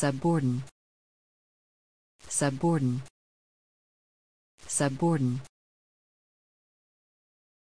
subordinate subordinate subordinate